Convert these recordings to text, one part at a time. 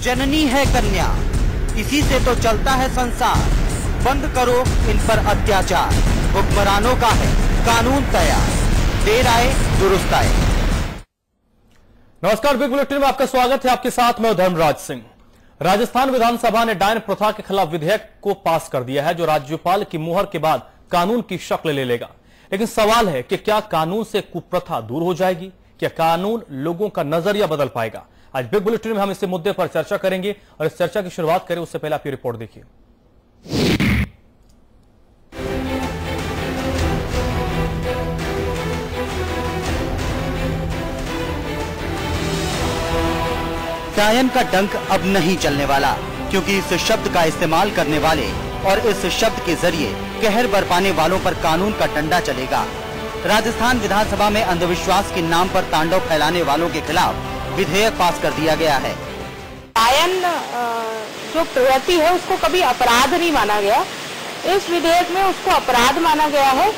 जननी है कन्या। इसी से तो चलता है संसार। बंद करो इन पर अत्याचार। हुक्मरानों का है कानून तैयार। देर आए, दुरुस्त आए। नमस्कार, बिग बुलेटिन में आपका स्वागत है। आपके साथ मैं धर्मराज सिंह। राजस्थान विधानसभा ने डायन प्रथा के खिलाफ विधेयक को पास कर दिया है, जो राज्यपाल की मुहर के बाद कानून की शक्ल ले लेगा। लेकिन सवाल है कि क्या कानून से कुप्रथा दूर हो जाएगी? क्या कानून लोगों का नज़रिया बदल पाएगा? आज बिग बुलेटिन में हम इस मुद्दे पर चर्चा करेंगे और इस चर्चा की शुरुआत करें, उससे पहले आपकी रिपोर्ट देखिए। डायन का डंक अब नहीं चलने वाला, क्योंकि इस शब्द का इस्तेमाल करने वाले और इस शब्द के ज़रिए कहर बरपाने वालों पर कानून का डंडा चलेगा। राजस्थान विधानसभा में अंधविश्वास के नाम पर तांडव फैलाने वालों के खिलाफ विधेयक पास कर दिया गया है। गायन जो प्रवृत्ति है, उसको कभी अपराध नहीं माना गया। इस विधेयक में उसको अपराध माना गया है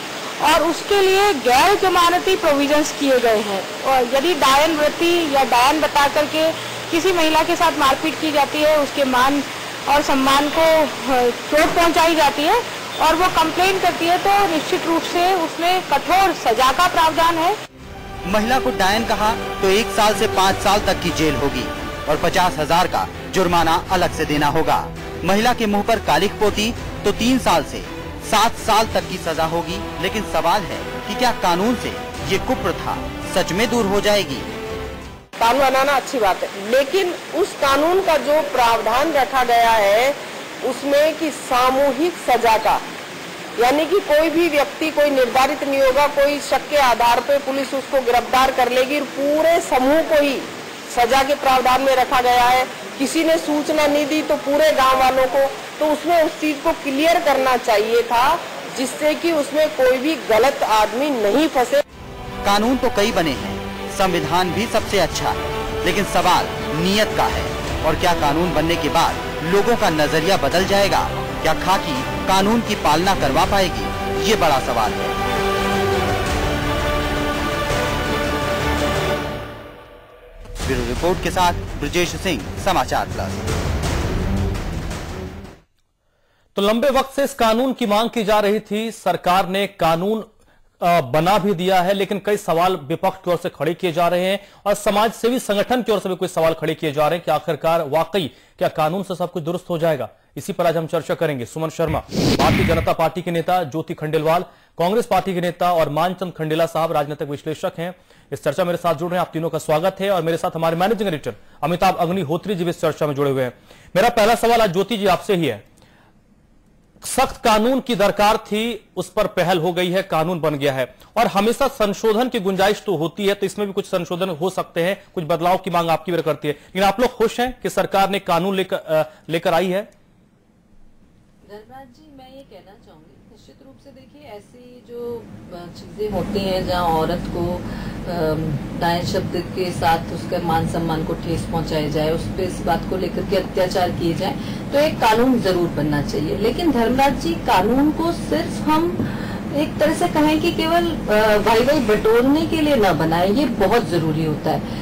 और उसके लिए गैर जमानती प्रोविजंस किए गए हैं। और यदि डायन वृत्ति या डायन बता करके किसी महिला के साथ मारपीट की जाती है, उसके मान और सम्मान को चोट पहुंचाई जाती है और वो कंप्लेन करती है तो निश्चित रूप से उसमें कठोर सजा का प्रावधान है। महिला को डायन कहा तो एक साल से पाँच साल तक की जेल होगी और पचास हज़ार का जुर्माना अलग से देना होगा। महिला के मुँह पर कालिख पोती तो तीन साल से सात साल तक की सजा होगी। लेकिन सवाल है कि क्या कानून से ये कुप्रथा सच में दूर हो जाएगी? कानून बनाना अच्छी बात है। लेकिन उस कानून का जो प्रावधान रखा गया है, उसमें कि सामूहिक सजा का यानी कि कोई भी व्यक्ति कोई निर्धारित नहीं होगा, कोई शक के आधार पर पुलिस उसको गिरफ़्तार कर लेगी और पूरे समूह को ही सजा के प्रावधान में रखा गया है। किसी ने सूचना नहीं दी तो पूरे गाँव वालों को तो उसमें उस चीज़ को क्लियर करना चाहिए था, जिससे कि उसमें कोई भी गलत आदमी नहीं फंसे। कानून तो कई बने हैं, संविधान भी सबसे अच्छा है, लेकिन सवाल नियत का है। और क्या कानून बनने के बाद लोगों का नज़रिया बदल जाएगा? क्या खाकी कानून की पालना करवा पाएगी? ये बड़ा सवाल है। ब्यूरो रिपोर्ट के साथ ब्रजेश सिंह, समाचार प्लस। तो लंबे वक्त से इस कानून की मांग की जा रही थी। सरकार ने कानून बना भी दिया है, लेकिन कई सवाल विपक्ष की ओर से खड़े किए जा रहे हैं और समाज सेवी संगठन की ओर से भी कुछ सवाल खड़े किए जा रहे हैं कि आखिरकार वाकई क्या कानून से सब कुछ दुरुस्त हो जाएगा? इसी पर आज हम चर्चा करेंगे। सुमन शर्मा, भारतीय जनता पार्टी के नेता ज्योति खंडेलवाल, कांग्रेस पार्टी के नेता और मानचंद खंडेला साहब राजनीतिक विश्लेषक हैं। इस चर्चा मेरे साथ जुड़ रहे हैं आप तीनों का स्वागत है और मेरे साथ हमारे मैनेजिंग एडिटर अमिताभ अग्निहोत्री जी भी इस चर्चा में जुड़े हुए हैं। मेरा पहला सवाल आज ज्योति जी आपसे ही है। सख्त कानून की दरकार थी, उस पर पहल हो गई है, कानून बन गया है और हमेशा संशोधन की गुंजाइश तो होती है तो इसमें भी कुछ संशोधन हो सकते हैं, कुछ बदलाव की मांग आपकी भी करती है। लेकिन आप लोग खुश हैं कि सरकार ने कानून लेकर लेकर आई है? धर्मराज जी, मैं ये कहना चाहूँगी, निश्चित रूप से देखिए, ऐसी जो चीज़ें होती हैं जहाँ औरत को दाएँ शब्द के साथ उसके मान सम्मान को ठेस पहुँचाया जाए, उस पर इस बात को लेकर के अत्याचार किए जाए तो एक कानून ज़रूर बनना चाहिए। लेकिन धर्मराज जी, कानून को सिर्फ़ हम एक तरह से कहें कि केवल भाई भाई बटोरने के लिए न बनाए, ये बहुत ज़रूरी होता है।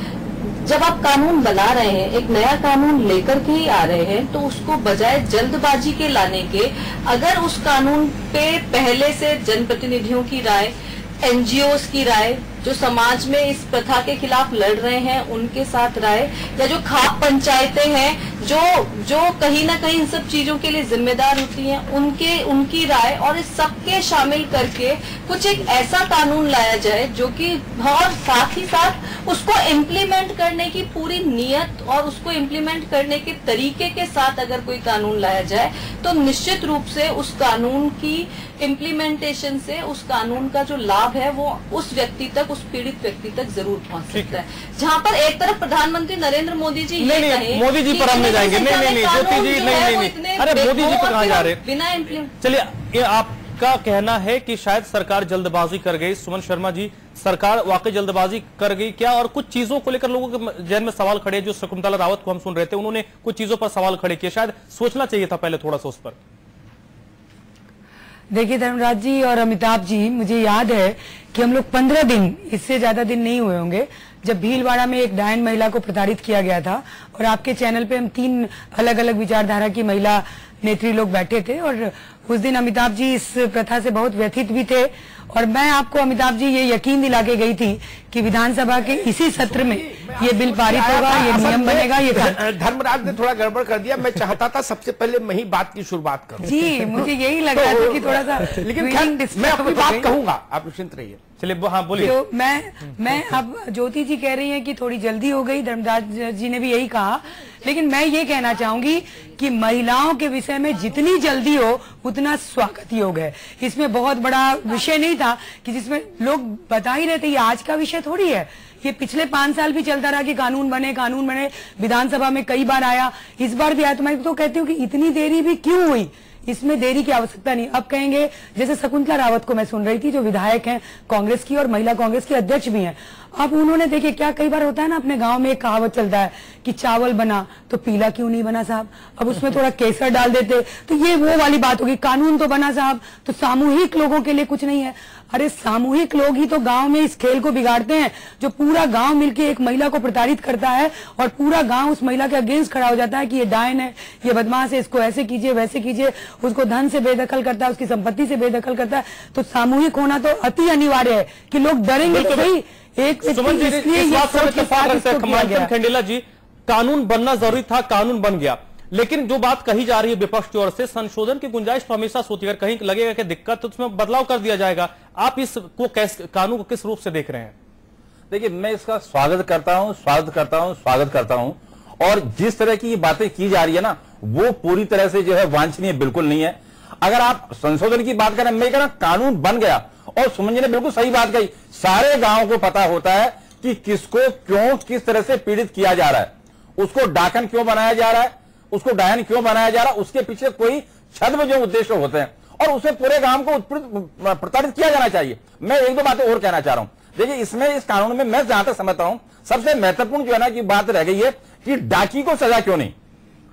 जब आप कानून बना रहे हैं, एक नया कानून लेकर के ही आ रहे हैं तो उसको बजाय जल्दबाजी के लाने के, अगर उस कानून पे पहले से जनप्रतिनिधियों की राय एनजीओ की राय जो समाज में इस प्रथा के खिलाफ लड़ रहे हैं, उनके साथ राय या जो खाप पंचायतें हैं, जो जो कहीं ना कहीं इन सब चीज़ों के लिए जिम्मेदार होती हैं, उनके, उनकी राय और इस सबके शामिल करके कुछ एक ऐसा कानून लाया जाए जो कि और साथ ही साथ उसको इम्प्लीमेंट करने की पूरी नियत और उसको इम्प्लीमेंट करने के तरीके के साथ अगर कोई कानून लाया जाए तो निश्चित रूप से उस कानून की इम्प्लीमेंटेशन से उस कानून का जो लाभ है वो उस व्यक्ति तक उस पीड़ित व्यक्ति तक ज़रूर पहुँच सकता है। जहाँ पर एक तरफ़ प्रधानमंत्री नरेंद्र मोदी जी नहीं, नहीं, मोदी जी कि पर हम नहीं जाएँगे। नहीं, नहीं, ज्योति जी, नहीं, नहीं, अरे, मोदी जी पर कहाँ जा रहे बिना इम्प्लीमेंट चलिए ये आपका कहना है कि शायद सरकार जल्दबाजी कर गई। सुमन शर्मा जी सरकार वाकई जल्दबाजी कर गई क्या? और कुछ चीज़ों को लेकर लोगों के जहन में सवाल खड़े जो शकुंतला रावत को हम सुन रहे थे उन्होंने कुछ चीज़ों पर सवाल खड़े किए। शायद सोचना चाहिए था पहले थोड़ा सा उस पर। देखिए धर्मराज जी और अमिताभ जी, मुझे याद है कि हम लोग पंद्रह दिन, इससे ज़्यादा दिन नहीं हुए होंगे, जब भीलवाड़ा में एक डायन महिला को प्रताड़ित किया गया था और आपके चैनल पे हम तीन अलग अलग विचारधारा की महिला नेत्री लोग बैठे थे और उस दिन अमिताभ जी इस प्रथा से बहुत व्यथित भी थे और मैं आपको अमिताभ जी ये यकीन दिला के गई थी कि विधानसभा के इसी सत्र में ये बिल पारित होगा ये नियम बनेगा ये धर्मराज ने थोड़ा गड़बड़ कर दिया मैं चाहता था सबसे पहले मैं ही बात की शुरुआत करूँ। जी मुझे यही लग रहा था कि थोड़ा सा लेकिन मैं अपनी बात कहूँगा आप निश्चिंत रहिए। चलिए हाँ बोलिए। तो मैं मैं अब ज्योति जी कह रही हैं कि थोड़ी जल्दी हो गई धर्मदास जी ने भी यही कहा लेकिन मैं ये कहना चाहूँगी कि महिलाओं के विषय में जितनी जल्दी हो उतना स्वागत योग है। इसमें बहुत बड़ा विषय नहीं था कि जिसमें लोग बता ही रहे थे, ये आज का विषय थोड़ी है। ये पिछले पाँच साल भी चलता रहा कि कानून बने कानून बने। विधानसभा में कई बार आया। इस बार भी आया। तो मैं तो कहती हूँ कि इतनी देरी भी क्यों हुई? इसमें देरी की आवश्यकता नहीं। अब कहेंगे, जैसे शकुंतला रावत को मैं सुन रही थी, जो विधायक हैं, कांग्रेस की और महिला कांग्रेस की अध्यक्ष भी हैं। अब उन्होंने देखिए क्या कई बार होता है ना अपने गाँव में एक कहावत चलता है कि चावल बना तो पीला क्यों नहीं बना साहब? अब उसमें थोड़ा केसर डाल देते तो ये वो वाली बात होगी कानून तो बना साहब तो सामूहिक लोगों के लिए कुछ नहीं है। अरे सामूहिक लोग ही तो गाँव में इस खेल को बिगाड़ते हैं जो पूरा गाँव मिलके एक महिला को प्रताड़ित करता है और पूरा गाँव उस महिला के अगेंस्ट खड़ा हो जाता है कि ये डायन है ये बदमाश है इसको ऐसे कीजिए वैसे कीजिए उसको धन से बेदखल करता है उसकी संपत्ति से बेदखल करता है। तो सामूहिक होना तो अति अनिवार्य है कि लोग डरेंगे तो सही एक। खंडेला जी कानून बनना ज़रूरी था कानून बन गया। लेकिन जो बात कही जा रही है विपक्ष की ओर से संशोधन की गुंजाइश तो हमेशा सोती है। कहीं लगेगा कि दिक्कत तो उसमें बदलाव कर दिया जाएगा। आप इस को कैस कानून को किस रूप से देख रहे हैं? देखिए मैं इसका स्वागत करता हूँ स्वागत करता हूँ स्वागत करता हूँ। और जिस तरह की बातें की जा रही है ना वो पूरी तरह से जो है वांछनीय बिल्कुल नहीं है। अगर आप संशोधन की बात करें मैं कह रहा कानून बन गया। और सुमन जी ने बिल्कुल सही बात कही। सारे गाँव को पता होता है कि किसको क्यों किस तरह से पीड़ित किया जा रहा है। उसको डाकन क्यों बनाया जा रहा है, उसको डायन क्यों बनाया जा रहा है, उसके पीछे कोई छद्म जो उद्देश्य होते हैं। और उसे पूरे गाँव को प्रताड़ित किया जाना चाहिए। मैं एक दो बातें और कहना चाह रहा हूँ। देखिए, इसमें, इस कानून में मैं जहाँ तक समझता हूँ, सबसे महत्वपूर्ण जो है ना कि बात रह गई है कि डाकी को सजा क्यों नहीं।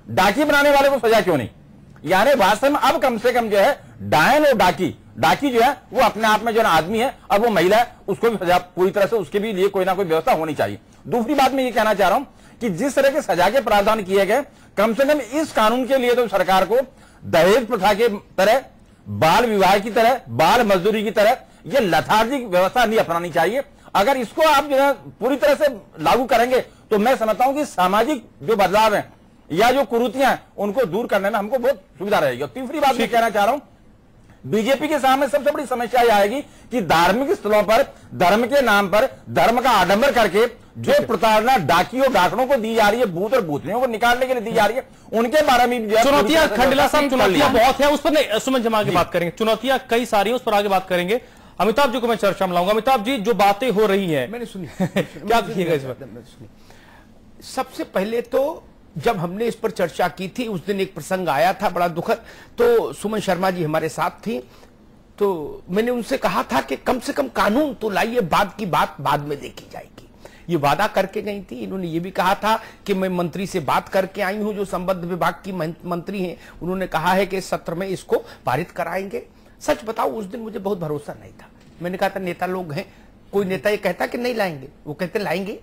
डाकी बनाने वाले को सजा क्यों नहीं। यानी वास्तव में अब कम से कम जो है, डायन और डाकी डाकी जो है वो अपने आप में जो आदमी है अब वो महिला है उसको भी सजा पूरी तरह से उसके भी लिए कोई ना कोई व्यवस्था होनी चाहिए। दूसरी बात मैं ये कहना चाह रहा हूँ कि जिस तरह के सजा के प्रावधान किए गए कम से कम इस कानून के लिए तो सरकार को दहेज प्रथा के तरह बाल विवाह की तरह बाल मजदूरी की तरह ये लथार्जिक व्यवस्था नहीं अपनानी चाहिए। अगर इसको आप जो है पूरी तरह से लागू करेंगे तो मैं समझता हूँ कि सामाजिक जो बदलाव है या जो कुरुतियाँ हैं उनको दूर करने में हमको बहुत सुविधा रहेगी। और तीसरी बात मैं कहना चाह रहा हूँ बीजेपी के सामने सबसे बड़ी समस्या यह आएगी कि धार्मिक स्थलों पर धर्म के नाम पर धर्म का आडंबर करके जो प्रताड़ना डाकियों डाकड़ों को दी जा रही है भूत और भूतनियों को निकालने के लिए दी जा रही है उनके बारे में चुनौतियाँ से साहब चुनौतियाँ बहुत है उस पर नहीं सुमन जमा आगे बात करेंगे। चुनौतियाँ कई सारी उस पर आगे बात करेंगे। अमिताभ जी को मैं चर्चा में लाऊँगा। अमिताभ जी जो बातें हो रही है मैंने सुनी। क्या कहिएगा इस सुनी। सबसे पहले तो जब हमने इस पर चर्चा की थी, उस दिन एक प्रसंग आया था, बड़ा दुखद। तो सुमन शर्मा जी हमारे साथ थी। तो मैंने उनसे कहा था कि कम से कम कानून तो लाइए, बाद की बात बाद में देखी जाएगी। ये वादा करके गई थी। इन्होंने ये भी कहा था कि मैं मंत्री से बात करके आई हूँ, जो संबद्ध विभाग की मंत्री हैं। उन्होंने कहा है कि सत्र में इसको पारित कराएँगे। सच बताओ उस दिन मुझे बहुत भरोसा नहीं था। मैंने कहा था, नेता लोग हैं। कोई नेता ये कहता कि नहीं लाएँगे? वो कहते, लाएँगे।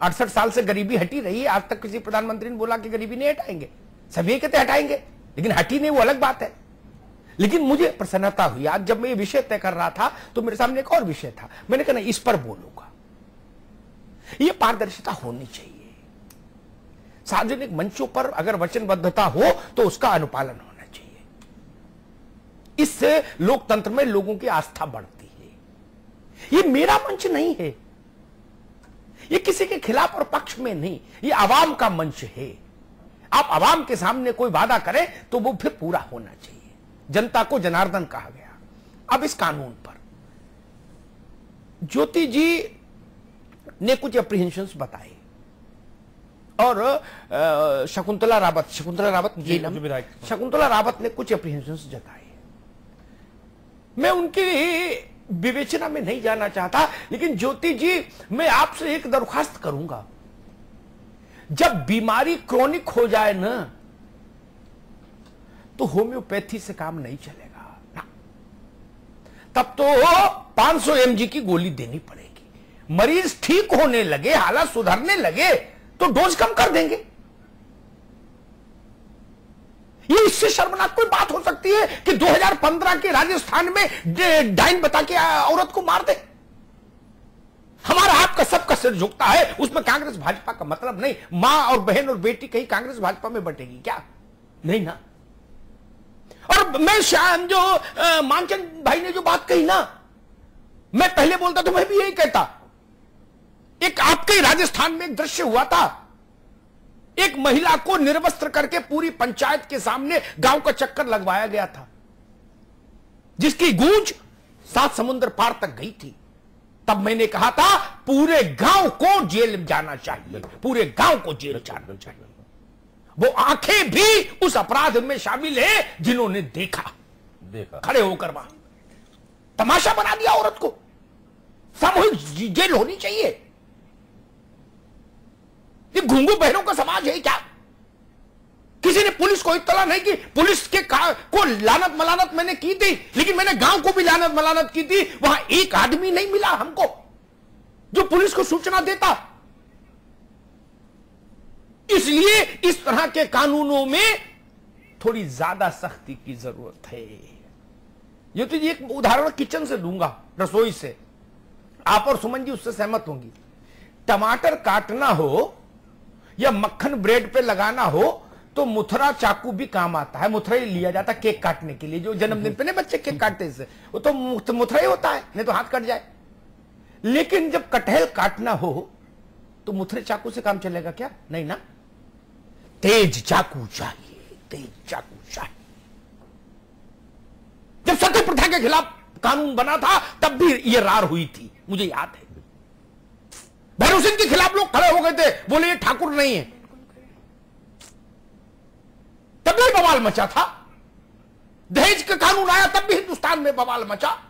अड़सठ साल से गरीबी हटी रही है, आज तक किसी प्रधानमंत्री ने बोला कि गरीबी नहीं हटाएँगे। सभी ये कहते हटाएँगे, लेकिन हटी नहीं, वो अलग बात है। लेकिन मुझे प्रसन्नता हुई, आज जब मैं ये विषय तय कर रहा था तो मेरे सामने एक और विषय था। मैंने कहा इस पर बोलूँगा। ये पारदर्शिता होनी चाहिए। सार्वजनिक मंचों पर अगर वचनबद्धता हो तो उसका अनुपालन होना चाहिए। इससे लोकतंत्र में लोगों की आस्था बढ़ती है। ये मेरा मंच नहीं है। ये किसी के खिलाफ और पक्ष में नहीं ये आवाम का मंच है। आप आवाम के सामने कोई वादा करें तो वो फिर पूरा होना चाहिए। जनता को जनार्दन कहा गया। अब इस कानून पर। ज्योति जी ने कुछ अप्रीहेंशन बताए। और शकुंतला रावत शकुंतला रावत शकुंतला रावत ने कुछ अप्रीहेंशन जताए। मैं उनकी विवेचना में नहीं जाना चाहता, लेकिन ज्योति जी, मैं आपसे एक दरखास्त करूँगा। जब बीमारी क्रोनिक हो जाए ना तो होम्योपैथी से काम नहीं चलेगा। ना। तब तो 500 सौ की गोली देनी पड़ेगी। मरीज़ ठीक होने लगे, हालात सुधरने लगे तो डोज कम कर देंगे। ये इससे शर्मनाक कोई बात हो सकती है कि 2015 के राजस्थान में डाइन बता के औरत को मार दे? हमारा आपका सबका सिर झुकता है, उसमें कांग्रेस भाजपा का मतलब नहीं। माँ और बहन और बेटी कहीं कांग्रेस भाजपा में बटेगी क्या? नहीं ना। और मैं श्याम जो मानचंद भाई ने जो बात कही ना, मैं पहले बोलता तो मैं भी यही कहता। एक आपके राजस्थान में एक दृश्य हुआ था एक महिला को निर्वस्त्र करके पूरी पंचायत के सामने गाँव का चक्कर लगवाया गया था। जिसकी गूंज सात समुद्र पार तक गई थी। तब मैंने कहा था पूरे गाँव को जेल जाना चाहिए। पूरे गाँव को जेल जाना चाहिए। वो आँखें भी उस अपराध में शामिल है जिन्होंने देखा। देखा। खड़े होकर वहाँ। तमाशा बना दिया औरत को। सामूहिक जेल होनी चाहिए। ये घुंगू बहनों का समाज है क्या? किसी ने पुलिस को इतला नहीं की? पुलिस के, को लानत मलानत मैंने की थी, लेकिन मैंने गाँव को भी लानत मलानत की थी। वहाँ एक आदमी नहीं मिला हमको, जो पुलिस को सूचना देता। इसलिए इस तरह के कानूनों में थोड़ी ज़्यादा सख्ती की ज़रूरत है। ये तो एक उदाहरण किचन से दूँगा, रसोई से। आप और सुमन जी उससे सहमत होंगी। टमाटर काटना हो या मक्खन ब्रेड पे लगाना हो तो मुथरा चाकू भी काम आता है। मुथरा ही लिया जाता है केक काटने के लिए, जो जन्मदिन पे नहीं बच्चे केक काटते इससे। वो तो मुथरा ही होता है, नहीं तो हाथ कट जाए। लेकिन जब कटहल काटना हो तो मुथरे चाकू से काम चलेगा क्या? नहीं ना? तेज चाकू चाहिए, तेज चाकू चाहिए। जब सत्य प्रथा के खिलाफ कानून बना था, तब भी ये रार हुई थी। मुझे याद है। भैरव सिंह के खिलाफ लोग खड़े हो गए थे। बोले, ये ठाकुर नहीं है। तब भी बवाल मचा था। दहेज का कानून आया, तब भी हिंदुस्तान में बवाल मचा।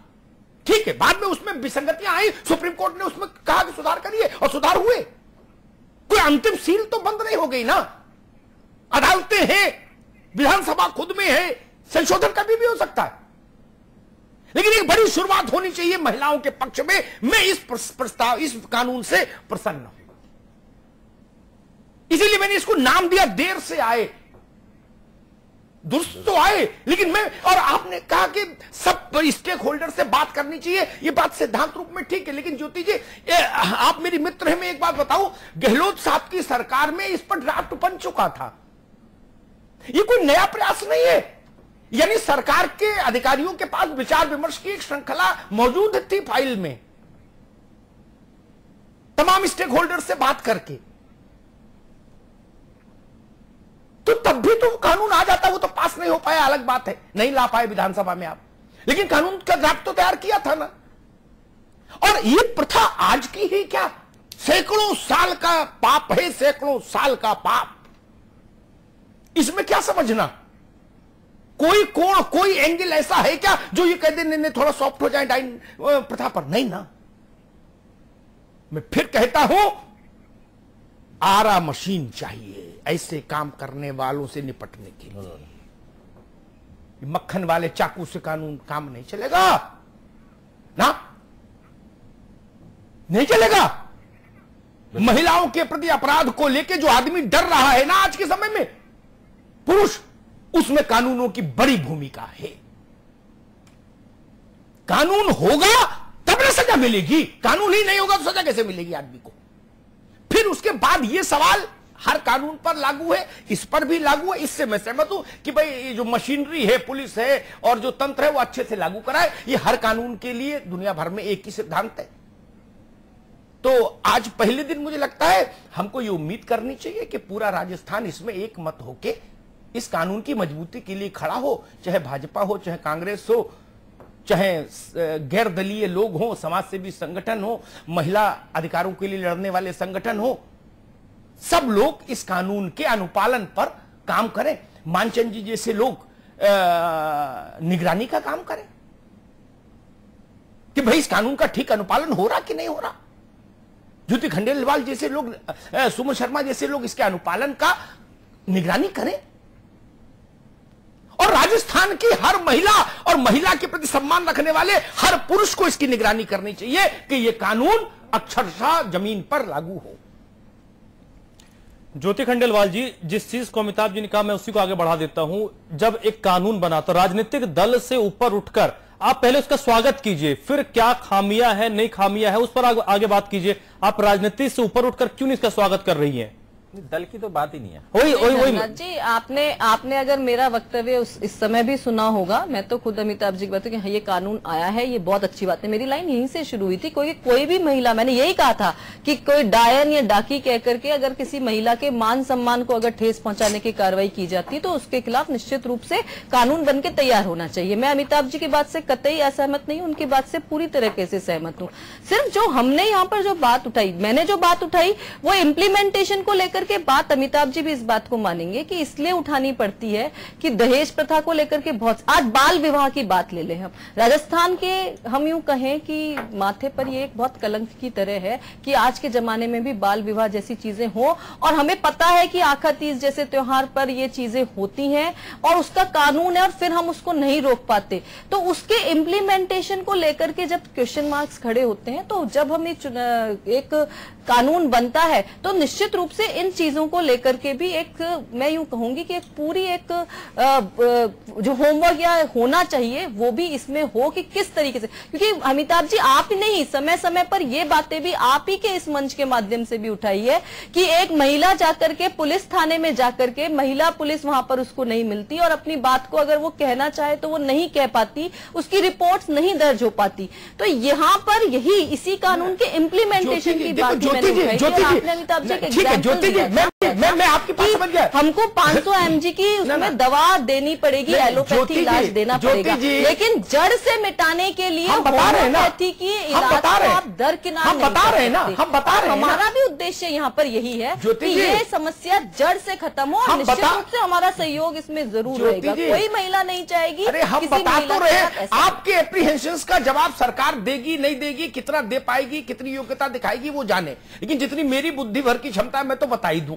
ठीक है, बाद में उसमें विसंगतियाँ आई। सुप्रीम कोर्ट ने उसमें कहा कि सुधार करिए, और सुधार हुए। कोई अंतिम सील तो बंद नहीं हो गई ना? अदालतें हैं, विधानसभा खुद में है, संशोधन कभी भी हो सकता है। लेकिन एक बड़ी शुरुआत होनी चाहिए महिलाओं के पक्ष में। मैं इस प्रस्ताव इस कानून से प्रसन्न हूँ। इसीलिए मैंने इसको नाम दिया देर से आए। दुरुस्त तो आए लेकिन मैं और आपने कहा कि सब स्टेक होल्डर से बात करनी चाहिए। ये बात सिद्धांत रूप में ठीक है लेकिन ज्योति जी ए, आप मेरी मित्र हैं मैं एक बात बताऊँ गहलोत साहब की सरकार में इस पर ड्राफ्ट बन चुका था। ये कोई नया प्रयास नहीं है। यानी सरकार के अधिकारियों के पास विचार विमर्श की एक श्रृंखला मौजूद थी फ़ाइल में। तमाम स्टेक होल्डर से बात करके। तो तब भी तो कानून आ जाता, वो तो पास नहीं हो पाया, अलग बात है। नहीं ला पाए विधानसभा में आप। लेकिन कानून का ड्राफ्ट तो तैयार किया था ना। और ये प्रथा आज की ही क्या? सैकड़ों साल का पाप है, सैकड़ों साल का पाप। इसमें क्या समझना? कोई कोण कोई एंगल ऐसा है क्या जो ये कह दे नहीं नहीं थोड़ा सॉफ्ट हो जाए डाइन प्रथा पर? नहीं ना। मैं फिर कहता हूँ आरा मशीन चाहिए ऐसे काम करने वालों से निपटने के लिए। मक्खन वाले चाकू से कानून काम नहीं चलेगा। ना? नहीं चलेगा। महिलाओं के प्रति अपराध को लेकर जो आदमी डर रहा है ना आज के समय में पुरुष उसमें कानूनों की बड़ी भूमिका है। कानून होगा, तब ना सजा मिलेगी। कानून ही नहीं होगा तो सजा कैसे मिलेगी आदमी को? फिर उसके बाद यह सवाल हर कानून पर लागू है, इस पर भी लागू है। इससे मैं सहमत हूँ कि भाई, ये जो मशीनरी है, पुलिस है, और जो तंत्र है, वो अच्छे से लागू कराए। ये हर कानून के लिए दुनिया भर में एक ही सिद्धांत है। तो आज पहले दिन मुझे लगता है, हमको ये उम्मीद करनी चाहिए कि पूरा राजस्थान इसमें एक मत होके इस कानून की मजबूती के लिए खड़ा हो, चाहे भाजपा हो, चाहे कांग्रेस हो, चाहे गैर दलीय लोग हो समाज सेवी संगठन हो, महिला अधिकारों के लिए लड़ने वाले संगठन हो, सब लोग इस कानून के अनुपालन पर काम करें। मानचंद जी जैसे लोग निगरानी का काम करें कि भाई इस कानून का ठीक अनुपालन हो रहा कि नहीं हो रहा? ज्योति खंडेलवाल जैसे लोग सुमन शर्मा जैसे लोग इसके अनुपालन का निगरानी करें। और राजस्थान की हर महिला और महिला के प्रति सम्मान रखने वाले हर पुरुष को इसकी निगरानी करनी चाहिए कि यह कानून अक्षरशः ज़मीन पर लागू हो। ज्योति खंडेलवाल जी जिस चीज़ को अमिताभ जी ने कहा मैं उसी को आगे बढ़ा देता हूँ। जब एक कानून बना तो राजनीतिक दल से ऊपर उठकर आप पहले उसका स्वागत कीजिए फिर क्या खामियाँ है नहीं खामियाँ है उस पर आगे, आगे बात कीजिए। आप राजनीति से ऊपर उठकर क्यों नहीं इसका स्वागत कर रही हैं? दल की तो बात ही नहीं है। वही वही वही। जी आपने आपने अगर मेरा वक्तव्य उस इस समय भी सुना होगा मैं तो खुद अमिताभ जी की बात कि हाँ ये कानून आया है ये बहुत अच्छी बात है। मेरी लाइन यहीं से शुरू हुई थी कोई कोई भी महिला मैंने यही कहा था कि कोई डायन या डाकी कह करके अगर किसी महिला के मान सम्मान को अगर ठेस पहुँचाने की कार्रवाई की जाती तो उसके खिलाफ निश्चित रूप से कानून बन के तैयार होना चाहिए। मैं अमिताभ जी की बात से कतई असहमत नहीं हूँ, उनकी बात से पूरी तरीके से सहमत हूँ। सिर्फ़ जो हमने यहाँ पर जो बात उठाई मैंने जो बात उठाई वो इम्प्लीमेंटेशन को लेकर के बात अमिताभ जी भी इस बात को मानेंगे कि इसलिए उठानी पड़ती है कि दहेज प्रथा को लेकर के बहुत आज बाल विवाह की बात ले लें हम। राजस्थान के हम यूँ कहें कि माथे पर ये एक बहुत कलंक की तरह है कि आज के जमाने में भी बाल विवाह जैसी चीज़ें हो और हमें पता है कि आखा तीज जैसे त्योहार पर ये चीज़ें होती हैं और उसका कानून है और फिर हम उसको नहीं रोक पाते। तो उसके इम्प्लीमेंटेशन को लेकर के जब क्वेश्चन मार्क्स खड़े होते हैं तो जब हम एक कानून बनता है तो निश्चित रूप से इन चीज़ों को लेकर के भी एक मैं यूँ कहूँगी कि एक पूरी एक जो होमवर्क या होना चाहिए वो भी इसमें हो कि किस तरीके से। क्योंकि अमिताभ जी आप ही नहीं समय समय पर ये बातें भी आप ही के इस मंच के माध्यम से भी उठाई है कि एक महिला जाकर के पुलिस थाने में जाकर के महिला पुलिस वहाँ पर उसको नहीं मिलती और अपनी बात को अगर वो कहना चाहे तो वो नहीं कह पाती उसकी रिपोर्ट नहीं दर्ज हो पाती। तो यहाँ पर यही इसी कानून के इम्प्लीमेंटेशन की बात मैंने ज्योति जी उठाई ज्योति जी आपने अमिताभ जी के ठीक है मैं मैं आपकी कि समझ गया। हमको 500 एमजी की ना, ना। उसमें दवा देनी पड़ेगी एलोपैथी इलाज देना पड़ेगा। लेकिन जड़ से मिटाने के लिए हम बता रहे हैं ना। की इलाज को। आप दरकिनार हम बता रहे हैं ना, हम बता रहे हैं हमारा भी उद्देश्य यहाँ पर यही है कि ये समस्या जड़ से खत्म हो और निश्चित रूप से हमारा सहयोग इसमें ज़रूर रहेगा। कोई महिला नहीं चाहेगी अरे हम बता तो रहे हैं। आपके एप्रीहेंशन का जवाब सरकार देगी नहीं देगी कितना दे पाएगी कितनी योग्यता दिखाएगी वो जाने। लेकिन जितनी मेरी बुद्धि भर की क्षमता है मैं तो बता ही दूँ।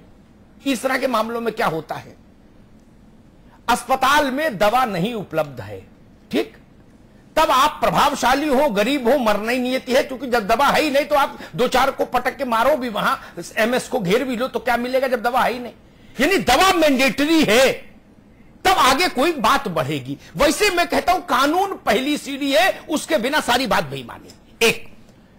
इस तरह के मामलों में क्या होता है? अस्पताल में दवा नहीं उपलब्ध है, ठीक? तब आप प्रभावशाली हो, गरीब हो, मरना ही नियति है, क्योंकि जब दवा है ही नहीं तो आप दो चार को पटक के मारो भी, वहाँ एमएस को घेर भी लो तो क्या मिलेगा जब दवा है ही नहीं? यानी दवा मैंडेटरी है, तब आगे कोई बात बढ़ेगी। वैसे मैं कहता हूँ, कानून पहली सीढ़ी है, उसके बिना सारी बात बेईमानी एक,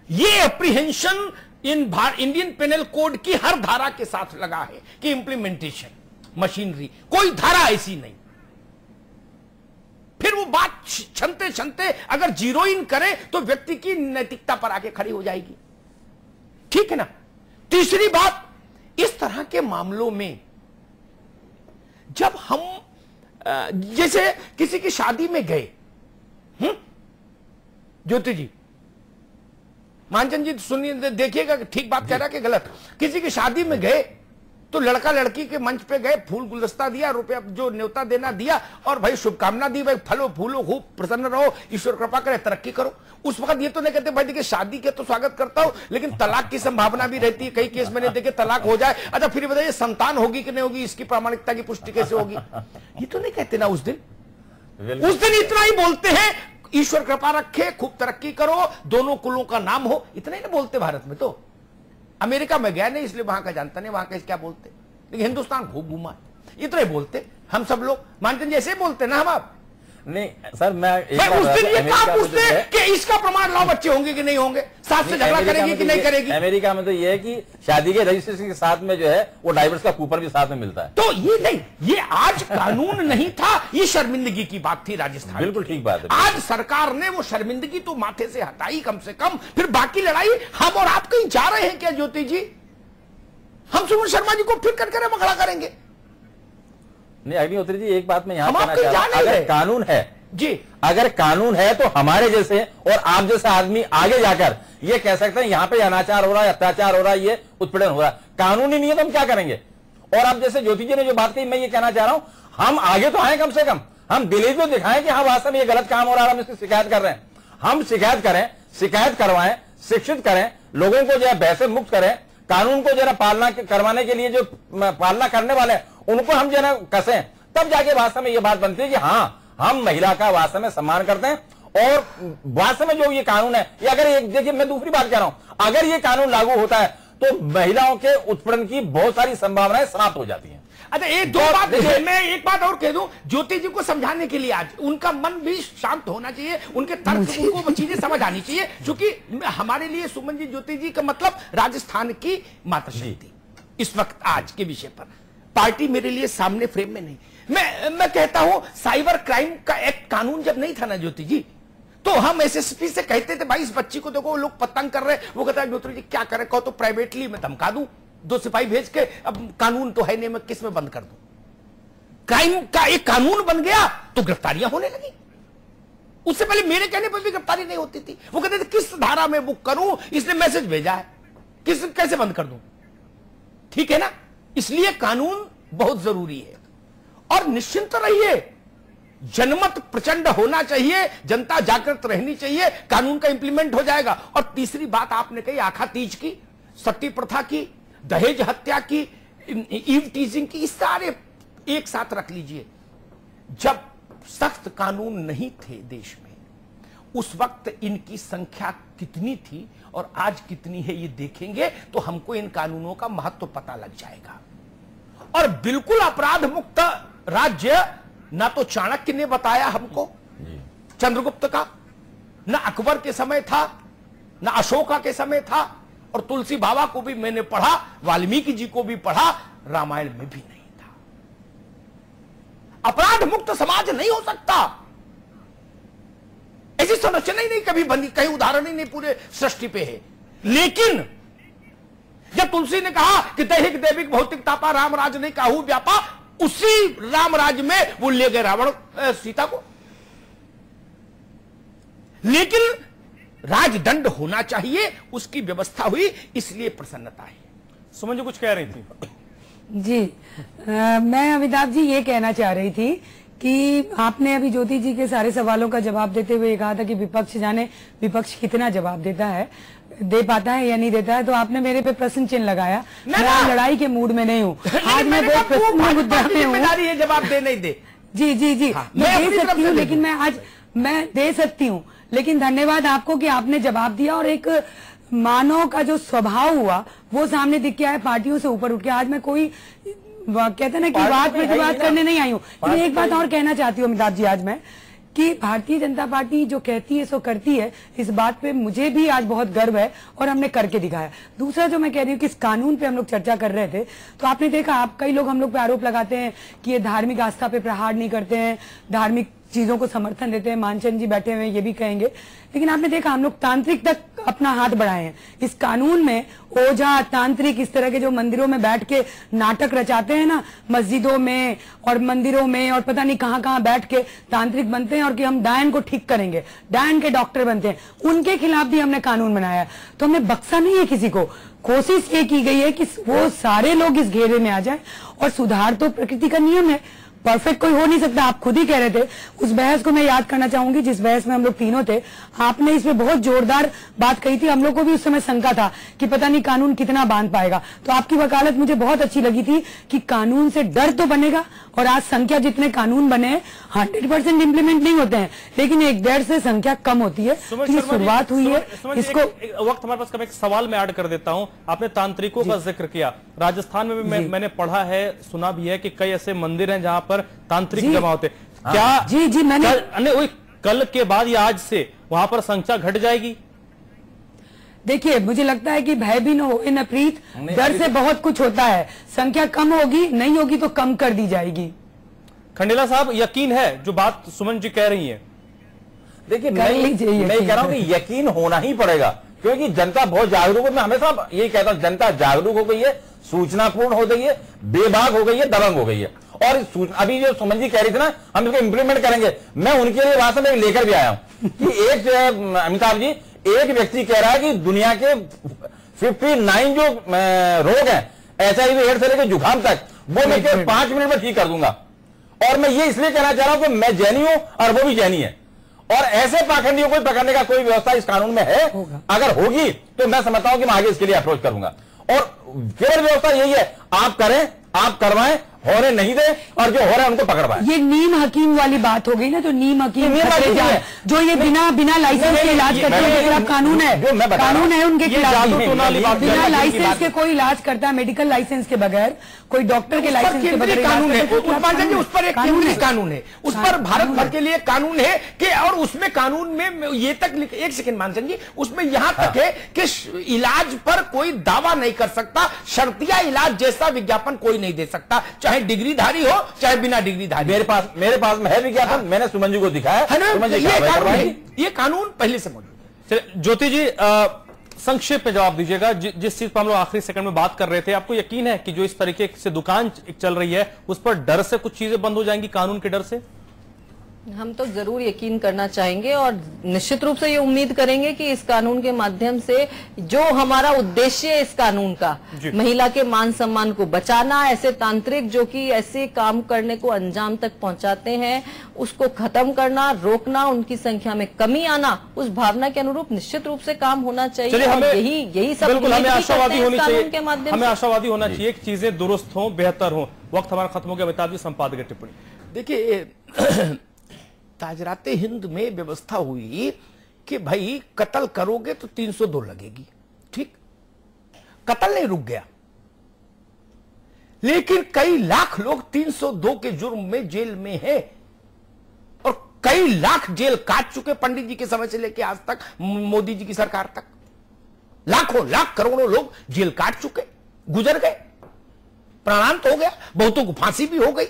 ये apprehension in Indian penal code की हर धारा के साथ लगा है कि इंप्लीमेंटेशन मशीनरी कोई धारा ऐसी नहीं फिर वो बात छनते छनते अगर ज़ीरो इन करे तो व्यक्ति की नैतिकता पर आके खड़ी हो जाएगी ठीक है ना तीसरी बात, इस तरह के मामलों में जब हम जैसे किसी की शादी में गए हम्म? ज्योति जी मानचंद जी सुनिए देखिएगा कि ठीक बात कह रहा है कि गलत। किसी की शादी में गए तो लड़का लड़की के मंच पे गए फूल गुलदस्ता दिया रुपया जो न्योता देना दिया और भाई शुभकामना दी भाई फलो फूलो खूब प्रसन्न रहो ईश्वर कृपा करे तरक्की करो। उस वक्त ये तो नहीं कहते भाई देखिए शादी के तो स्वागत करता हूँ लेकिन तलाक की संभावना भी रहती है कई केस मैंने देखे तलाक हो जाए। अच्छा फिर बताइए संतान होगी कि नहीं होगी? इसकी प्रामाणिकता की पुष्टि कैसे होगी? ये तो नहीं कहते ना उस दिन। उस दिन इतना ही बोलते हैं ईश्वर कृपा रखे, खूब तरक्की करो, दोनों कुलों का नाम हो। इतना ही ना बोलते भारत में तो। अमेरिका में गया नहीं, इसलिए वहाँ का जानता नहीं, वहाँ का क्या बोलते? लेकिन हिंदुस्तान खूब घूमा इतना ही बोलते, हम सब लोग मानते जैसे बोलते ना हम आप? नहीं सर मैं एक उस दिन ये कहा तो पूछते है- कि इसका प्रमाण लाओ बच्चे होंगे कि नहीं होंगे? सास से झगड़ा करेगी कि तो नहीं करेगी? अमेरिका में तो ये है कि शादी के रजिस्ट्रेशन के साथ में जो है वो डाइवर्स का कूपन भी साथ में मिलता है। तो ये नहीं ये आज कानून नहीं था ये शर्मिंदगी की बात थी राजस्थान बिल्कुल ठीक बात है आज सरकार ने वो शर्मिंदगी तो माथे से हटाई कम से कम फिर बाकी लड़ाई हम और आप कहीं जा रहे हैं क्या ज्योति जी? हम सुमन शर्मा जी को फिर कर मखड़ा करेंगे। नहीं अग्निहोत्री जी एक बात मैं यहाँ कहना चाह रहा हूँ। अगर कानून है जी। अगर कानून है तो हमारे जैसे और आप जैसे आदमी आगे जाकर ये कह सकते हैं यहाँ पे अनाचार हो रहा है अत्याचार हो रहा है ये उत्पीड़न हो रहा है। कानून ही नहीं है तो हम क्या करेंगे? और आप जैसे ज्योति जी ने जो बात कही मैं ये कहना चाह रहा हूँ हम आगे तो आए कम से कम। हम दिल्ली तो दिखाएँ कि हाँ वास्तव में ये गलत काम हो रहा है हम इसकी शिकायत कर रहे हैं। हम शिकायत करें शिकायत करवाएँ शिक्षित करें लोगों को जो है बहसे मुक्त करें कानून को जरा पालना करवाने के लिए जो पालना करने वाले हैं, उनको हम जरा कसें। तब जाके वास्तव में ये बात बनती है कि हाँ हम महिला का वास्तव में सम्मान करते हैं और वास्तव में जो ये कानून है, ये अगर एक देखिए, मैं दूसरी बात कह रहा हूँ, अगर ये कानून लागू होता है तो महिलाओं के उत्पीड़न की बहुत सारी संभावनाएँ समाप्त हो जाती हैं। अच्छा ये दो बात मैं एक बात और कह दूँ ज्योति जी को समझाने के लिए आज उनका मन भी शांत होना चाहिए उनके तर्क उनको चीज़ें समझ आनी चाहिए क्योंकि हमारे लिए सुमन जी ज्योति जी का मतलब राजस्थान की माता शक्ति। इस वक्त आज के विषय पर। पार्टी मेरे लिए सामने फ्रेम में नहीं। मैं मैं कहता हूँ साइबर क्राइम का एक्ट कानून जब नहीं था ना ज्योति जी तो हम एसएसपी से कहते थे भाई इस बच्ची को देखो लोग पतंग कर रहे हैं। वो कहता है ज्योति जी क्या करे? कहो तो प्राइवेटली मैं धमका दूँ। दो सिपाही भेज के, अब कानून तो है नहीं, मैं किसमें बंद कर दू? क्राइम का एक कानून बन गया तो गिरफ्तारियाँ होने लगी। उससे पहले मेरे कहने पर भी गिरफ्तारी नहीं होती थी। वो कहते थे, किस धारा में बुक करूँ? इसने मैसेज भेजा है। किस, कैसे बंद कर दूँ? ठीक है ना? इसलिए कानून बहुत ज़रूरी है। और निश्चिंत रहिए, जनमत प्रचंड होना चाहिए, जनता जागृत रहनी चाहिए, कानून का इंप्लीमेंट हो जाएगा। और तीसरी बात आपने कही, आखा तीज की, सती प्रथा की दहेज हत्या की ईव टीजिंग की इस सारे एक साथ रख लीजिए। जब सख्त कानून नहीं थे देश में उस वक्त इनकी संख्या कितनी थी और आज कितनी है ये देखेंगे तो हमको इन कानूनों का महत्व तो पता लग जाएगा। और बिल्कुल अपराध मुक्त राज्य ना तो चाणक्य ने बताया हमको चंद्रगुप्त का ना अकबर के समय था ना अशोका के समय था और तुलसी बाबा को भी मैंने पढ़ा, वाल्मीकि जी को भी पढ़ा, रामायण में भी नहीं था। अपराध मुक्त समाज नहीं हो सकता। ऐसी संरचना ही नहीं, कभी बनी कहीं उदाहरण ही नहीं पूरे सृष्टि पे है। लेकिन, जब तुलसी ने कहा कि दैहिक, दैविक, भौतिक, तापा रामराज ने काहू, व्यापा, उसी रामराज में वो ले गए रावण सीता को। लेकिन राजदंड होना चाहिए उसकी व्यवस्था हुई इसलिए प्रसन्नता है। समझो कुछ कह रही थी? जी आ, मैं अमिताभ जी ये कहना चाह रही थी कि आपने अभी ज्योति जी के सारे सवालों का जवाब देते हुए कहा था कि विपक्ष जाने विपक्ष कितना जवाब देता है दे पाता है या नहीं देता है तो आपने मेरे पे प्रश्न चिन्ह लगाया। मैं। लड़ाई के मूड में नहीं हूँ। आज मैं बहुत प्रसन्न मुद्दा में हूँ। जवाब दे नहीं दे। जी जी जी। हाँ, मैं मैं दे सकती हूँ लेकिन मैं आज मैं दे सकती हूँ। लेकिन धन्यवाद आपको कि आपने जवाब दिया और एक मानव का जो स्वभाव हुआ वो सामने दिख गया है पार्टियों से ऊपर उठ के। आज मैं कोई कहते हैं ना कि बात प्रतिवाद करने नहीं आई हूँ। एक बात और कहना चाहती हूँ अमिताभ जी आज मैं कि भारतीय जनता पार्टी जो कहती है सो करती है इस बात पे मुझे भी आज बहुत गर्व है और हमने करके दिखाया। दूसरा जो मैं कह रही हूँ कि इस कानून पे हम लोग चर्चा कर रहे थे तो आपने देखा आप कई लोग हम लोग पे आरोप लगाते हैं कि ये धार्मिक आस्था पे प्रहार नहीं करते हैं धार्मिक चीज़ों को समर्थन देते हैं, मानचंद जी बैठे हुए ये भी कहेंगे। लेकिन आपने देखा, हम लोग तांत्रिक तक अपना हाथ बढ़ाए हैं। इस कानून में ओझा, तांत्रिक, इस तरह के जो मंदिरों में बैठ के नाटक रचाते हैं ना, मस्जिदों में और मंदिरों में और पता नहीं कहाँ कहाँ बैठ के तांत्रिक बनते हैं और कि हम डायन को ठीक करेंगे। डायन के डॉक्टर बनते हैं। उनके खिलाफ भी हमने कानून बनाया तो हमने बक्सा नहीं है किसी को। कोशिश ये की गई है कि वो सारे लोग इस घेरे में आ जाए और सुधार तो प्रकृति का नियम है। परफेक्ट कोई हो नहीं सकता आप खुद ही कह रहे थे। उस बहस को मैं याद करना चाहूँगी जिस बहस में हम लोग तीनों थे। आपने इसमें बहुत जोरदार बात कही थी। हम लोग को भी उस समय शंका था कि पता नहीं कानून कितना बाँध पाएगा। तो आपकी वकालत मुझे बहुत अच्छी लगी थी कि कानून से डर तो बनेगा और आज संख्या जितने कानून बने हैं हंड्रेड परसेंट इम्प्लीमेंट नहीं होते हैं। लेकिन एक डेढ़ से संख्या कम होती है। ये शुरुआत हुई है। इसको वक्त हमारे पास कम एक सवाल मैं ऐड कर देता हूँ। आपने तांत्रिकों का ज़िक्र किया। राजस्थान में भी मैंने पढ़ा है सुना भी है कि कई ऐसे मंदिर हैं जहाँ पर तांत्रिक जमा होते क्या जी, जी, मैंने- कल, वही कल के बाद या आज से वहाँ पर संख्या घट जाएगी? देखिए मुझे लगता है कि भय भी न हो न प्रीत डर से तो- बहुत कुछ होता है। संख्या कम होगी नहीं होगी तो कम कर दी जाएगी। खंडेला साहब यकीन है जो बात सुमन जी कह रही है? देखिए मैं मैं कह रहा हूँ कि यकीन। होना ही पड़ेगा क्योंकि जनता बहुत जागरूक है मैं हमेशा यही कहता हूँ जनता जागरूक हो गई है सूचनापूर्ण हो गई है बेबाक हो गई है दबंग हो गई है। और अभी जो सुमन जी कह रही थी ना हम इसको इंप्लीमेंट करेंगे। मैं उनके लिए वास्तव में लेकर भी आया हूँ कि एक है, अमिताभ जी एक व्यक्ति कह रहा है कि दुनिया के 59 जो रोग हैं एच आई वी एड्स से लेकर जुकाम तक वो मैं केवल पाँच मिनट में ठीक कर दूँगा। और मैं ये इसलिए कहना चाह रहा हूँ कि मैं जैनी हूँ और वो भी जैनी है। और ऐसे पाखंडियों को पकड़ने का कोई व्यवस्था इस कानून में है? अगर होगी तो मैं समझता हूँ कि मैं आगे इसके लिए अप्रोच करूँगा। और केवल व्यवस्था यही है आप करें आप करवाएँ होने नहीं दे और जो हो रहा है उनको पकड़ पाए। ये नीम हकीम वाली बात हो गई ना तो नीम हकीम जो ये बिना बिना लाइसेंस के इलाज करते हैं खिलाफ कानून है। कानून है उनके खिलाफ बिना लाइसेंस के कोई इलाज करता है मेडिकल लाइसेंस के बगैर कोई डॉक्टर के लाइसेंस के बगैर कानून है। उस पर एक कानून है। कानून है। उस पर भारत भर के लिए कानून है कि और उसमें कानून में ये तक एक सेकंड मानसन जी उसमें यहाँ तक है। कि इलाज पर कोई दावा नहीं कर सकता। शर्तिया इलाज जैसा विज्ञापन कोई नहीं दे सकता। चाहे डिग्रीधारी हो चाहे बिना डिग्रीधारी। मेरे पास मेरे पास में है विज्ञापन मैंने सुमन जी को दिखाया। है ना सुमन जी ये कानून ये कानून पहले से मौजूद है। ज्योति जी संक्षेप में जवाब दीजिएगा। जि, जिस चीज़ पर हम लोग आखिरी सेकंड में बात कर रहे थे आपको यकीन है कि जो इस तरीके से दुकान चल रही है उस पर डर से कुछ चीज़ें बंद हो जाएँगी कानून के डर से? हम तो ज़रूर यकीन करना चाहेंगे और निश्चित रूप से ये उम्मीद करेंगे कि इस कानून के माध्यम से जो हमारा उद्देश्य है इस कानून का महिला के मान सम्मान को बचाना ऐसे तांत्रिक जो कि ऐसे काम करने को अंजाम तक पहुंचाते हैं उसको खत्म करना रोकना उनकी संख्या में कमी आना उस भावना के अनुरूप निश्चित रूप से काम होना चाहिए और हमें यही यही सब बिल्कुल हमें आशावादी होनी कानून चाहिए। के माध्यम हमें आशावादी होना चाहिए कि चीज़ें दुरुस्त हों बेहतर हों। वक्त हमारा खत्म हो गया बता दी संपादक टिप्पणी। देखिए ताजराते हिंद में व्यवस्था हुई कि भाई, कत्ल करोगे तो 302 लगेगी। ठीक? कत्ल नहीं रुक गया। लेकिन कई लाख लोग 302 के जुर्म में जेल में हैं और कई लाख जेल काट चुके पंडित जी के समय से लेकर आज तक, मोदी जी की सरकार तक। लाखों, लाख करोड़ों लोग जेल काट चुके, गुजर गए, प्राणांत हो गया, बहुतों को फांसी भी हो गई।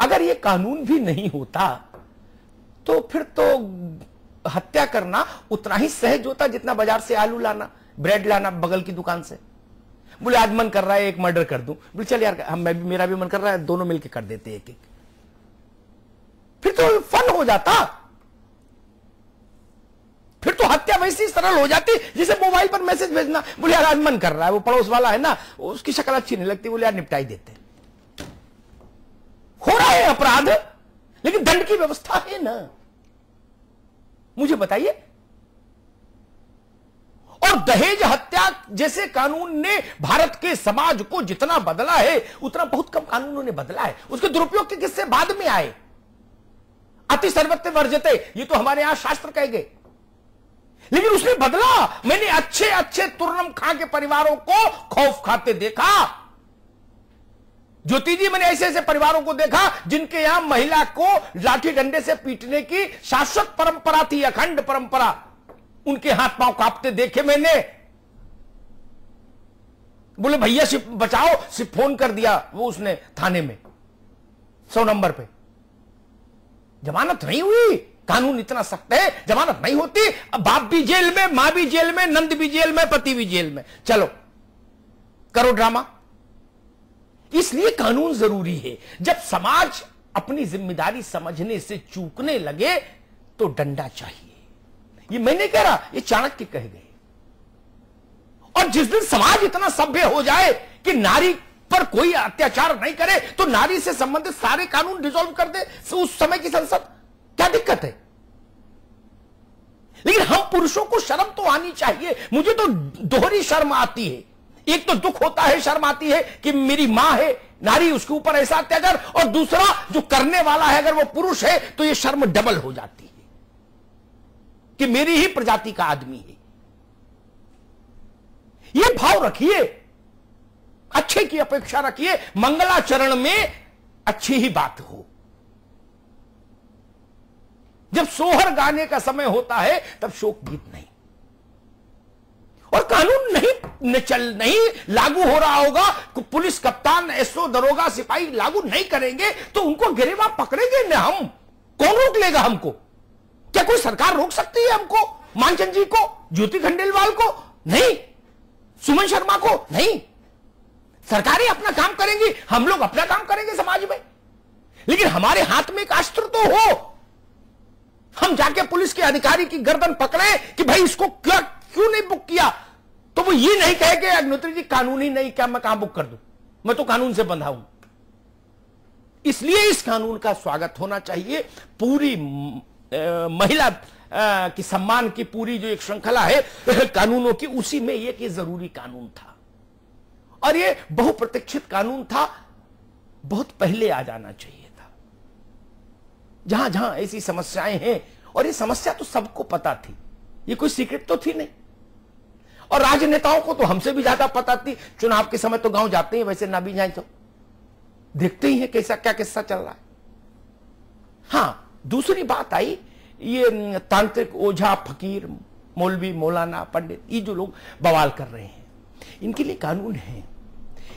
अगर यह कानून भी नहीं होता तो फिर तो हत्या करना उतना ही सहज होता जितना बाज़ार से आलू लाना ब्रेड लाना बगल की दुकान से। बोले, आज मन कर रहा है एक मर्डर कर दूँ। बोले, चल यार, हम, मैं भी, मेरा भी मन कर रहा है, दोनों मिलके कर देते एक एक फिर तो फन हो जाता। फिर तो हत्या वैसी सरल हो जाती, जैसे मोबाइल पर मैसेज भेजना। बोले, यार, आज मन कर रहा है, वो पड़ोस वाला है ना, उसकी शक्ल अच्छी नहीं लगती। बोले, यार, निपटाई देते हो रहा है अपराध। लेकिन दंड की व्यवस्था है ना। मुझे बताइए। और दहेज हत्या जैसे कानून ने भारत के समाज को जितना बदला है, उतना बहुत कम कानूनों ने बदला है। उसके दुरुपयोग के किस्से बाद में आए। अति सर्वत्र वर्जते, ये तो हमारे यहाँ शास्त्र कह गए। लेकिन उसने बदला। मैंने अच्छे अच्छे तुर्नम खां के परिवारों को खौफ खाते देखा। ज्योति जी, मैंने ऐसे ऐसे परिवारों को देखा जिनके यहाँ महिला को लाठी डंडे से पीटने की शाश्वत परंपरा थी, अखंड परंपरा। उनके हाथ पाँव कांपते देखे मैंने। बोले, भैया, सिर्फ़ बचाओ, सिर्फ़ फ़ोन कर दिया। वो उसने थाने में, सौ नंबर पे। जमानत नहीं हुई। कानून इतना सख्त है, जमानत नहीं होती। अब बाप भी जेल में, माँ भी जेल में, नंद भी जेल में, पति भी जेल में। चलो, करो ड्रामा। इसलिए कानून ज़रूरी है। जब समाज अपनी ज़िम्मेदारी समझने से चूकने लगे तो डंडा चाहिए। ये मैं नहीं कह रहा, ये चाणक्य कह गए। और जिस दिन समाज इतना सभ्य हो जाए कि नारी पर कोई अत्याचार नहीं करे तो नारी से संबंधित सारे कानून डिसॉल्व कर दे उस समय की संसद। क्या दिक्कत है? लेकिन हम पुरुषों को शर्म तो आनी चाहिए। मुझे तो दोहरी शर्म आती है। एक तो दुख होता है शर्म आती है कि मेरी माँ है, नारी उसके ऊपर ऐसा अत्याचार, और दूसरा जो करने वाला है, अगर वो पुरुष है तो ये शर्म डबल हो जाती है कि मेरी ही प्रजाति का आदमी है। ये भाव रखिए, अच्छे की अपेक्षा रखिए, मंगलाचरण में अच्छी ही बात हो। जब सोहर गाने का समय होता है, तब शोक गीत नहीं। और कानून नहीं चल, नहीं लागू हो रहा होगा। पुलिस कप्तान, एसओ, दरोगा, सिपाही लागू नहीं करेंगे तो उनको गिरेवा पकड़ेंगे न हम। कौन रोक लेगा हमको? क्या कोई सरकार रोक सकती है हमको? मानचंद जी को? ज्योति खंडेलवाल को? नहीं। सुमन शर्मा को? नहीं। सरकारें अपना काम करेंगी, हम लोग अपना काम करेंगे समाज में। लेकिन हमारे हाथ में एक अस्त्र तो हो। हम जाके पुलिस के अधिकारी की गर्दन पकड़े कि भाई इसको क्या क्यों नहीं बुक किया? तो वो ये नहीं कहे कि अग्निहोत्री जी, कानूनी नहीं, क्या मैं कहाँ बुक कर दूँ? मैं तो कानून से बंधा हूँ। इसलिए इस कानून का स्वागत होना चाहिए। पूरी महिला की सम्मान की पूरी जो एक श्रृंखला है कानूनों की, उसी में एक ज़रूरी कानून था। और ये बहुप्रतीक्षित कानून था। बहुत पहले आ जाना चाहिए था। जहाँ जहाँ ऐसी समस्याएँ हैं, और ये समस्या तो सबको पता थी। ये कोई सीक्रेट तो थी नहीं। और राजनेताओं को तो हमसे भी ज़्यादा पता थी। चुनाव के समय तो गाँव जाते हैं, वैसे ना भी जाए तो। देखते ही है कैसा, क्या किस्सा चल रहा है। हाँ दूसरी बात आई, ये तांत्रिक ओझा, फकीर, मौलवी, मौलाना, पंडित, ये जो लोग बवाल कर रहे हैं, इनके लिए कानून है।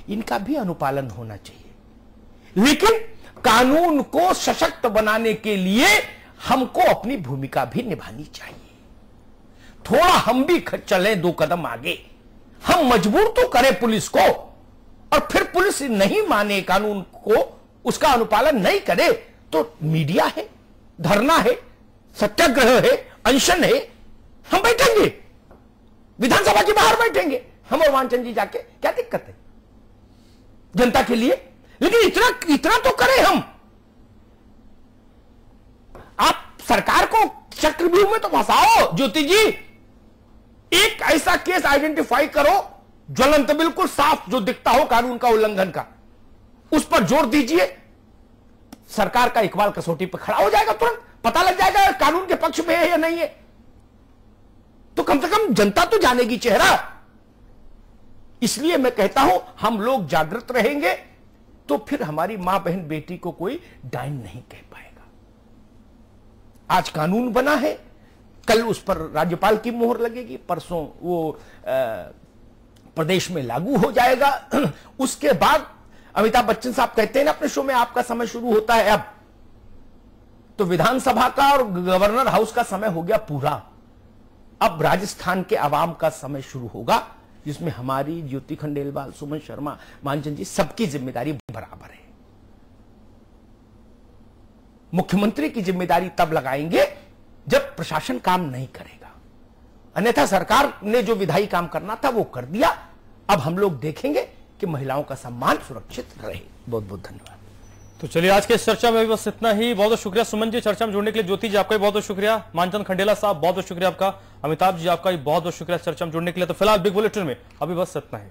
इनका भी अनुपालन होना चाहिए। लेकिन कानून को सशक्त बनाने के लिए हमको अपनी भूमिका भी निभानी चाहिए। थोड़ा हम भी चलें दो कदम आगे। हम मजबूर तो करें पुलिस को, और फिर पुलिस नहीं माने कानून को, उसका अनुपालन नहीं करे तो मीडिया है, धरना है, सत्याग्रह है, अनशन है, हम बैठेंगे। विधानसभा के बाहर बैठेंगे। हम और वानचंद जी जाके क्या दिक्कत है? जनता के लिए? लेकिन इतना इतना तो करें हम। आप सरकार को चक्रव्यूह में तो फंसाओ, ज्योति जी। एक ऐसा केस आइडेंटिफाई करो, ज्वलंत बिल्कुल साफ़ जो दिखता हो कानून का उल्लंघन का। उस पर ज़ोर दीजिए। सरकार का इकबाल कसौटी पर खड़ा हो जाएगा तुरंत। पता लग जाएगा कानून के पक्ष में है या नहीं है। तो कम से कम जनता तो जानेगी चेहरा। इसलिए मैं कहता हूँ, हम लोग जागृत रहेंगे तो फिर हमारी माँ बहन बेटी को कोई डाइन नहीं कह पाएगा। आज कानून बना है कल उस पर राज्यपाल की मोहर लगेगी परसों वो अ, प्रदेश में लागू हो जाएगा। उसके बाद अमिताभ बच्चन साहब कहते हैं ना अपने शो में आपका समय शुरू होता है अब। तो विधानसभा का और गवर्नर हाउस का समय हो गया पूरा। अब राजस्थान के आवाम का समय शुरू होगा जिसमें हमारी ज्योति खंडेलवाल सुमन शर्मा मानचंद जी सबकी ज़िम्मेदारी बराबर है। मुख्यमंत्री की ज़िम्मेदारी तब लगाएँगे जब प्रशासन काम नहीं करेगा, अन्यथा सरकार ने जो विधायी काम करना था वो कर दिया। अब हम लोग देखेंगे कि महिलाओं का सम्मान सुरक्षित रहे। बहुत बहुत धन्यवाद। तो चलिए, आज के इस चर्चा में बस इतना ही। बहुत बहुत शुक्रिया सुमन जी, चर्चा में जुड़ने के लिए। ज्योति जी, आपका भी बहुत बहुत शुक्रिया। मानचंद खंडेला साहब, बहुत बहुत शुक्रिया आपका। अमिताभ जी, आपका भी बहुत बहुत शुक्रिया चर्चा में जुड़ने के लिए। तो फ़िलहाल बिग बुलेटिन में अभी बस इतना ही।